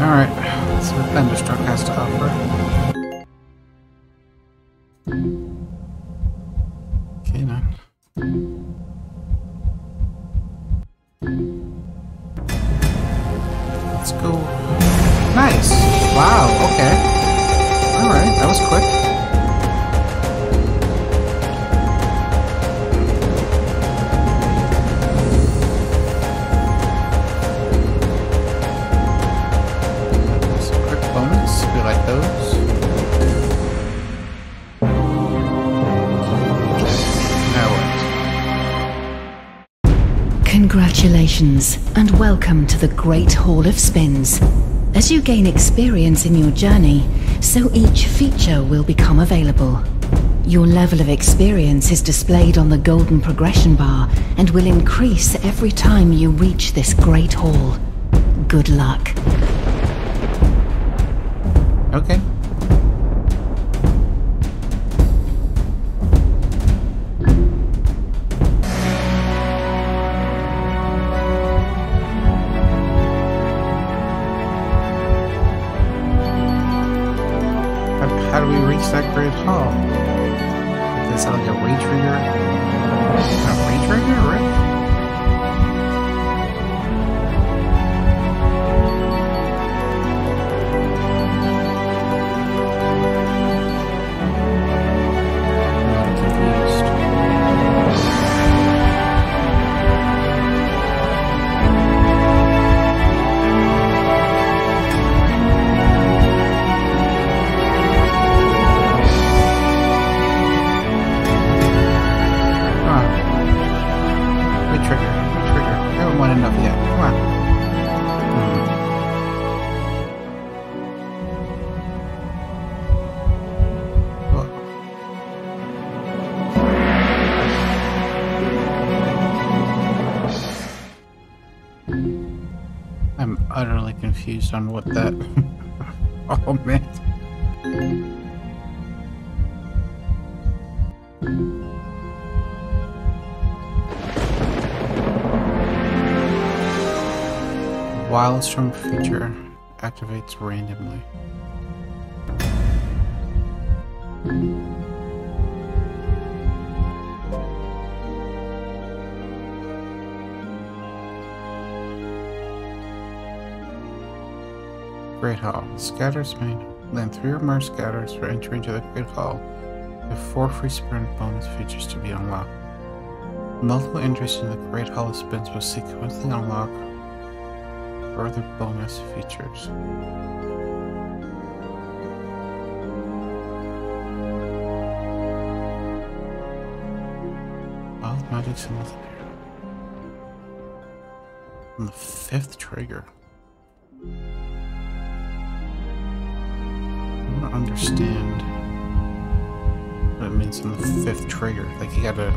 Alright, let's see what Thunderstruck has to offer. Congratulations, and welcome to the Great Hall of Spins. As you gain experience in your journey, so each feature will become available. Your level of experience is displayed on the golden progression bar and will increase every time you reach this Great Hall. Good luck. Okay. That like a retrigger? A retrigger, right? Confused on what that. oh man. Wildstorm feature activates randomly. Great Hall. Scatters may land three or more scatters for entry into the Great Hall, with four free sprint bonus features to be unlocked. Multiple entries into the Great Hall of Spins will sequentially unlock further bonus features. Symbols appear. On the fifth trigger. Understand what it means on the fifth trigger. Like you gotta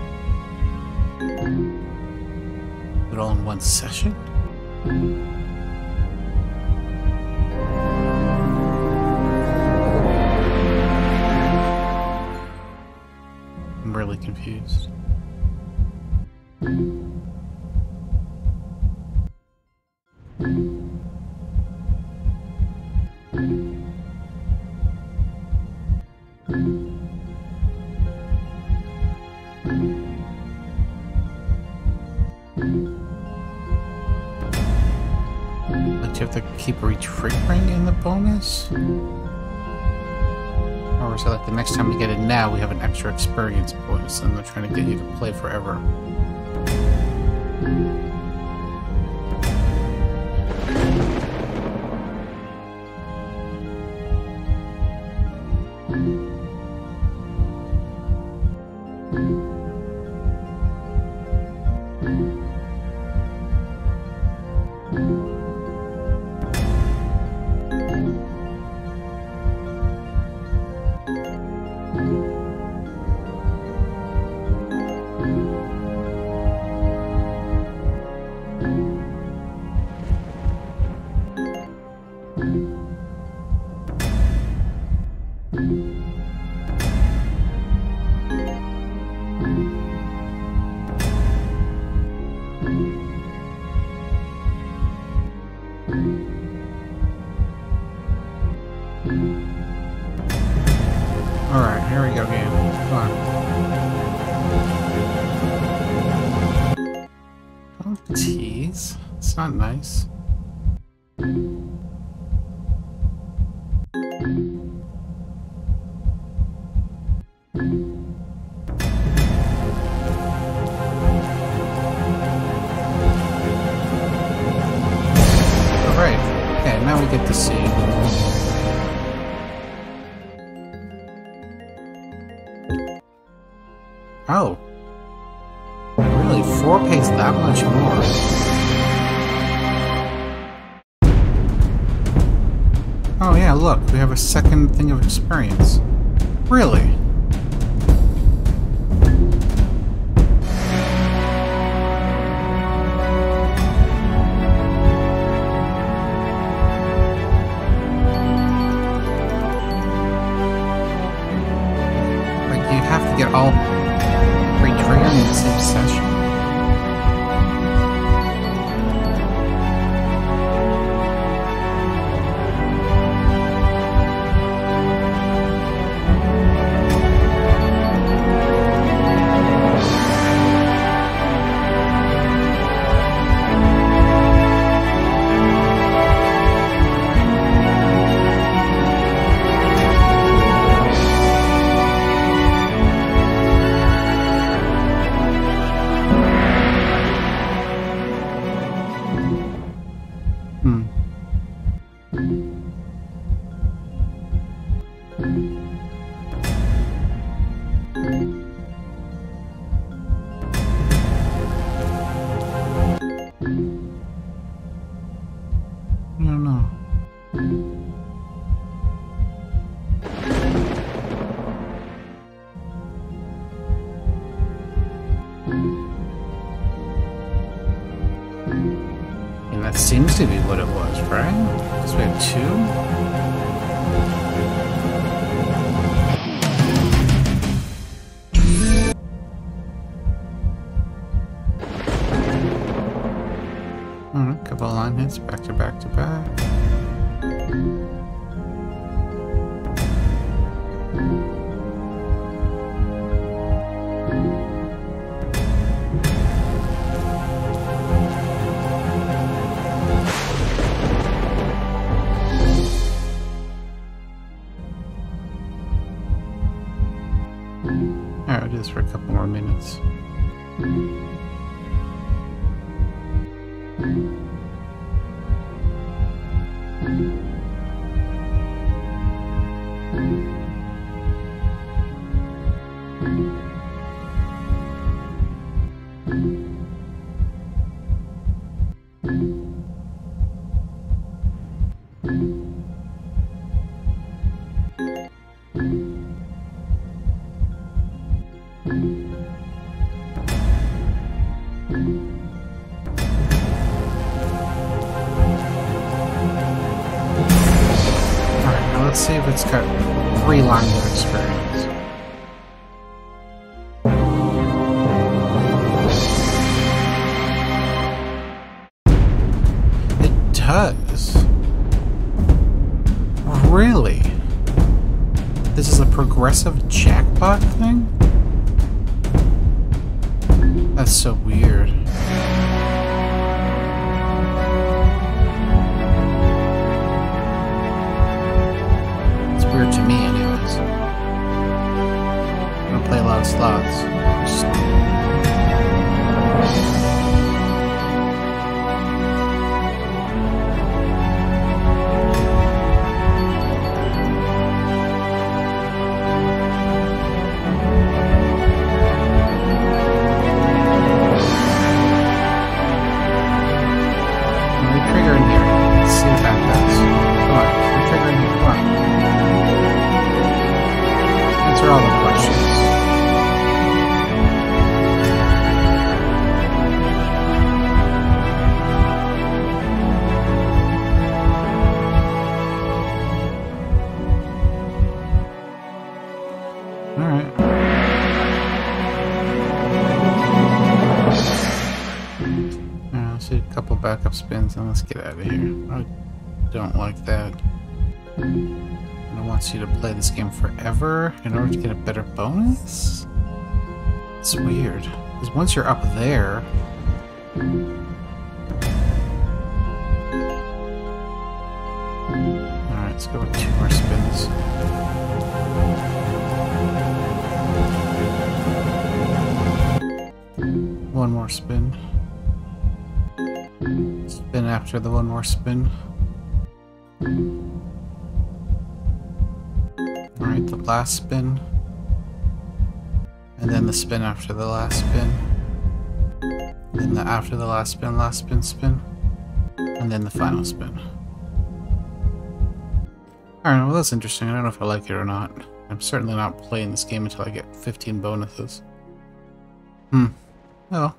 do it all in one session? I'm really confused. Do you keep retriggering in the bonus? Or is it like the next time we get it now, we have an extra experience bonus and they're trying to get you to play forever? It's not nice. Alright. Okay, now we get to see. Oh. Really? Four pays that much more? Yeah, look, we have a second thing of experience. Really? Like, you have to get all three triggers in the same session. That seems to be what it was, right? Because we have two? Alright, couple line hits back to back to back. Alright, I'll do this for a couple more minutes. Alright, now see if it's got three lines of experience. It does. Really? This is a progressive jackpot thing? That's so weird. To me, anyways. I don't play a lot of slots. Yeah, let's a couple backup spins and let's get out of here. I don't like that. And it wants you to play this game forever in order to get a better bonus? It's weird. Because once you're up there... Alright, let's go with two more spins. One more spin. Spin after the one more spin. Alright, the last spin. And then the spin after the last spin. Then the after the last spin, last spin, spin. And then the final spin. Alright, well that's interesting. I don't know if I like it or not. I'm certainly not playing this game until I get 15 bonuses. Hmm. Well,